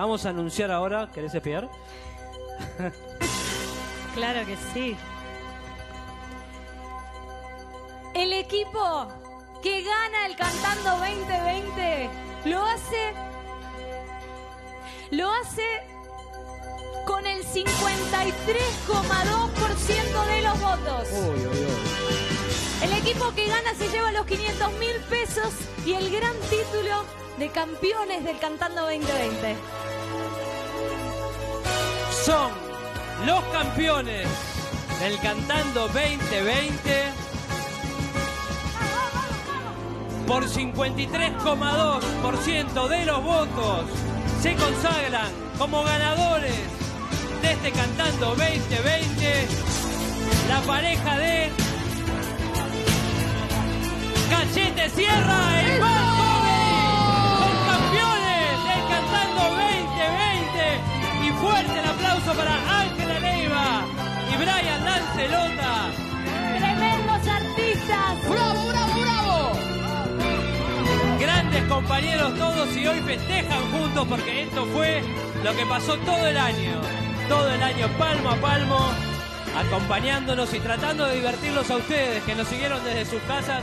Vamos a anunciar ahora, ¿querés espiar? Claro que sí. El equipo que gana el Cantando 2020 lo hace. Lo hace con el 53,2% de los votos. Uy, uy, uy. Equipo que gana se lleva los 500 mil pesos y el gran título de campeones del Cantando 2020. Son los campeones del Cantando 2020 por 53,2% de los votos se consagran como ganadores de este Cantando 2020 la pareja de Cachete Sierra y Bad Comedy. Son campeones del Cantando 2020 y fuerte el aplauso para Ángela Leiva y Brian Lancelota. Tremendos artistas. ¡Bravo, bravo, bravo! Grandes compañeros todos y hoy festejan juntos porque esto fue lo que pasó todo el año. Todo el año palmo a palmo, acompañándonos y tratando de divertirlos a ustedes que nos siguieron desde sus casas.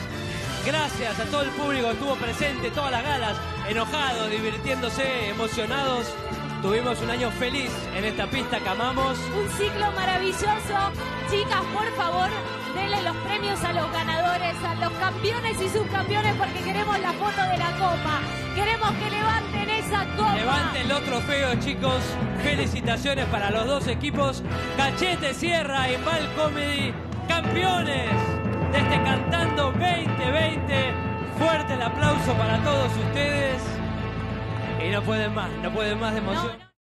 Gracias a todo el público que estuvo presente, todas las galas, enojados, divirtiéndose, emocionados. Tuvimos un año feliz en esta pista que amamos. Un ciclo maravilloso. Chicas, por favor, denle los premios a los ganadores, a los campeones y subcampeones, porque queremos la foto de la copa. Queremos que levanten esa copa. Levanten los trofeos, chicos. Felicitaciones para los dos equipos. Cachete Sierra y Mal Comedy, campeones de este Cantando 2020. Fuerte el aplauso para todos ustedes. Y no pueden más, no pueden más de emoción.